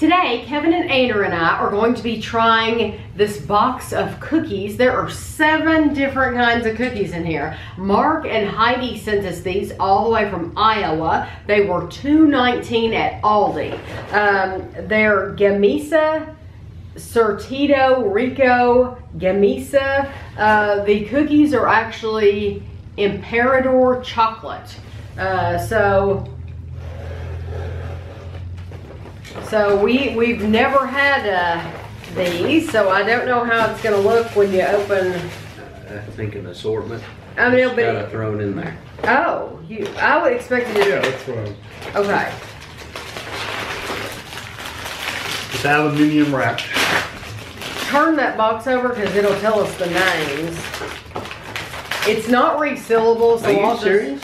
Today, Kevin and Aner and I are going to be trying this box of cookies. There are seven different kinds of cookies in here. Mark and Heidi sent us these all the way from Iowa. They were $2.19 at Aldi. Um, they're Gamesa, Surtido, Rico, Gamesa. Uh, the cookies are actually Emperador chocolate. Uh, so so we, we've never had uh, these, so I don't know how it's gonna look when you open, I think an assortment. I mean, it'll Kind of be, thrown in there. oh, you, I would expect it Yeah, to, that's what I'm, okay. it's aluminium wrapped. Turn that box over because it'll tell us the names. It's not refillable, so Are you I'll just. serious?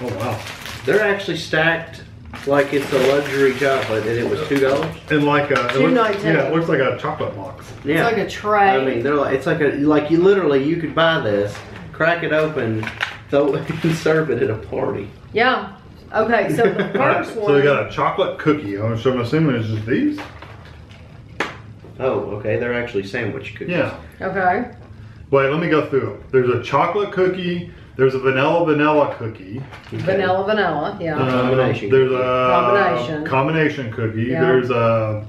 Oh, wow. They're actually stacked like it's a luxury chocolate and it was two dollars. And like a, it looks, $2.19. yeah, it looks like a chocolate box. It's like a tray. I mean, they're like it's like a like you literally you could buy this, crack it open, throw it and serve it at a party. yeah. Okay, so the Alright, first so one. they got a chocolate cookie. I'm so I'm assuming it's just these. Oh, okay. They're actually sandwich cookies. Yeah. Okay. Wait, let me go through them. There's a chocolate cookie. There's a vanilla vanilla cookie. Okay. Vanilla, vanilla. Yeah. Uh, Combination There's a Combination. combination cookie. Yeah. There's a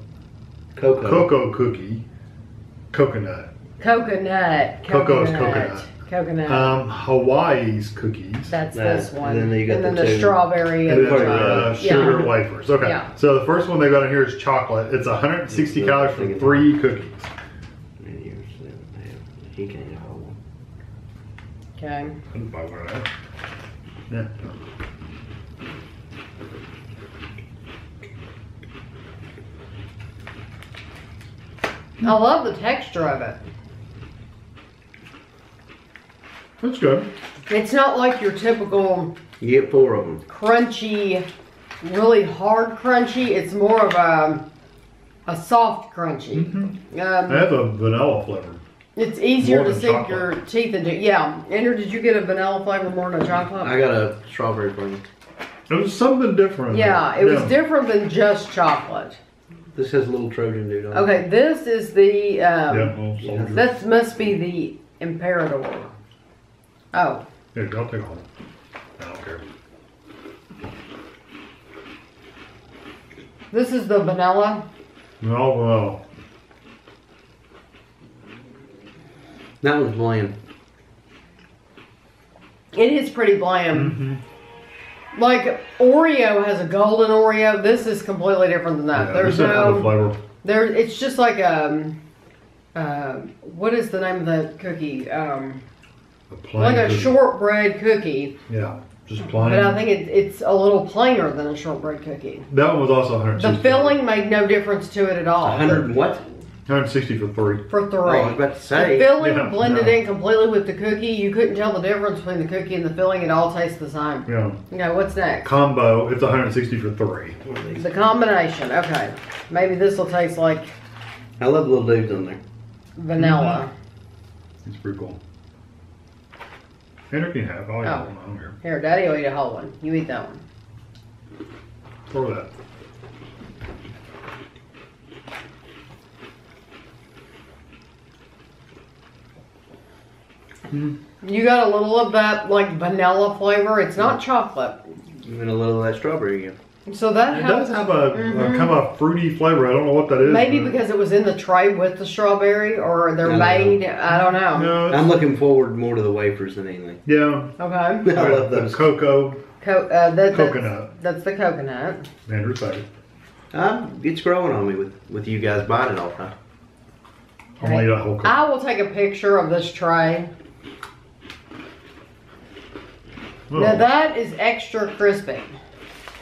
Cocoa. cocoa cookie. Coconut. coconut. Cocoa is coconut. Coconut. Um, Hawaii's cookies. That's That- this one. and then you got and then the the two- strawberry And and then the uh, yeah. sugar wafers. Okay. Yeah. So the first one they got in here is chocolate. It's 160 calories for three cookies. And you said, yeah, He can't have all one. Okay. I'd buy one of that. Yeah. I love the texture of it. That's good. It's not like your typical You get four of them. crunchy, really hard crunchy. It's more of a a soft crunchy. It Um, has a vanilla flavor. It's easier More to than sink chocolate. your teeth into. Yeah. Andrew, did you get a vanilla flavor more than a chocolate? I got a strawberry flavor. It was something different. yeah, it was different than just chocolate. This has a little Trojan dude on it. Okay, this is the. Um, Yeah, well, soldier. That must be the Emperador. Oh, Here, I'll take all. I don't care. this is the vanilla. No, no. That one's bland. It is pretty bland. Like Oreo has a golden Oreo. This is completely different than that. Yeah, There's this doesn't have a no flavor. there. It's just like um, uh, what is the name of the cookie? Um, A plain like a cookie. shortbread cookie, Yeah, just plain. but I think it, it's a little plainer than a shortbread cookie. that one was also 160. The filling made no difference to it at all. Hundred what? 160 for three. for three. Oh, I was about to The say. filling Yeah, blended no. in completely with the cookie. You couldn't tell the difference between the cookie and the filling. It all tastes the same. Yeah. Okay, what's next? Combo, it's 160 for three. One of these. The combination. Okay, maybe this will taste like I love little dudes on there. vanilla. Mm-hmm. It's pretty cool. Andrew can have. Oh, yeah, Oh. I don't care. Here, Daddy will eat a whole one. You eat that one. Throw that. You got a little of that like vanilla flavor. It's not chocolate, And a little of that strawberry again. so that It helps. does have a, a Mhm. kind of a fruity flavor. I don't know what that is. Maybe but- because it was in the tray with the strawberry, or they're I don't made. I don't know. No, I'm looking forward more to the wafers than anything. yeah. Okay. I love The those. cocoa, Co- uh, that, coconut. That's the coconut. Andrew's favorite. Um, it's growing on me with, with you guys buying it all the time. I'll eat a whole cocoa. I will take a picture of this tray. Oh, Now that is extra crispy.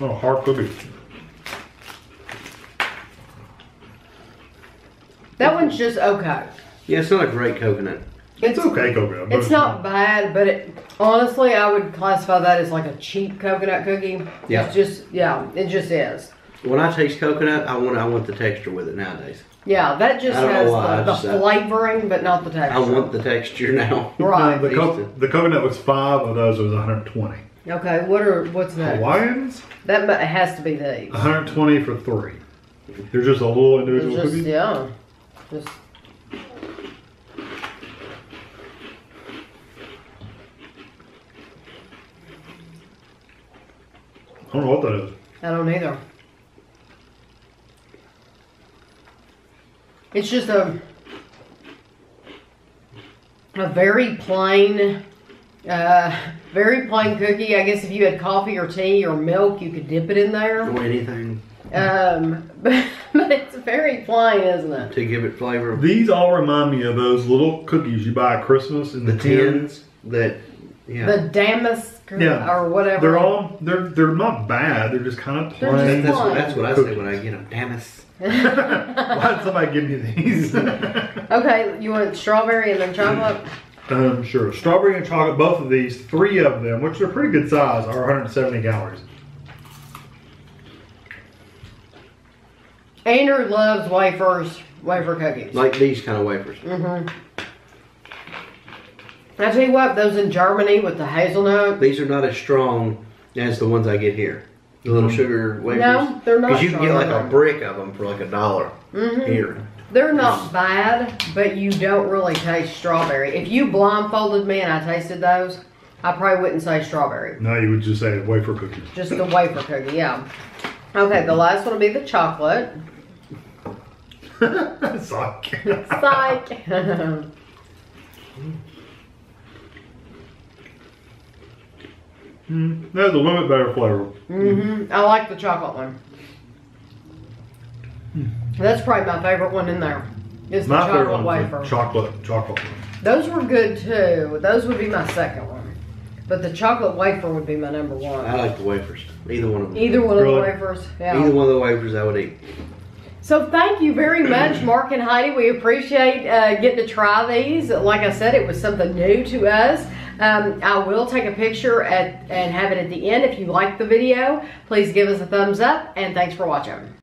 oh, hard cookie. That one's just okay. Yeah, it's not a great coconut. It's okay coconut. but It's not bad, but it, honestly, I would classify that as like a cheap coconut cookie. Yeah. It's just, yeah, it just is. When I taste coconut, I want I want the texture with it nowadays. Yeah, that just I don't know has why, I the, the just, uh, flavoring, but not the texture. I want the texture now. Right. The, co- the coconut was five of those. It was 120. Okay, what are what's next? Hawaiians, That mu- it has to be these. 120 for three. They're just a little It's individual just, cookie. yeah. Just, I don't know what that is. I don't either. It's just a a very plain, uh, very plain cookie. I guess if you had coffee or tea or milk, you could dip it in there. Or anything Um, but, but it's very plain, isn't it? to give it flavor. These all remind me of those little cookies you buy at Christmas in the, The tins that, yeah. The Danish Yeah. or whatever. They're all they're they're not bad. They're just kind of They're plain. that's, what, that's what I say when I get them. Damn it. Why did somebody give me these? okay, you want strawberry and then chocolate? um, sure. Strawberry and chocolate, both of these, three of them, which are pretty good size, are 170 calories. Andrew loves wafers, wafer cookies. Like these kind of wafers. Mm-hmm. I tell you what, those in Germany with the hazelnut. These are not as strong as the ones I get here. The little sugar wafers. No, they're not. Because you can get like a brick of them for like a dollar Mhm. here. They're not bad, but you don't really taste strawberry. If you blindfolded me and I tasted those, I probably wouldn't say strawberry. No, you would just say wafer cookie. Just the wafer cookie, yeah. Okay, the last one will be the chocolate. Suck. Psych. Mm, That's a little bit better flavor. Mm-hmm. I like the chocolate one. That's probably my favorite one in there. Is the My favorite chocolate one's wafer. the chocolate chocolate one. Those were good too. Those would be my second one. But the chocolate wafer would be my number one. I like the wafers. Either one of them. Either one Really? of the wafers. Yeah. Either one of the wafers I would eat. So thank you very much, Mark and Heidi. We appreciate uh, getting to try these. Like I said, it was something new to us. Um, I will take a picture at, and have it at the end. If you like the video, please give us a thumbs up and thanks for watching.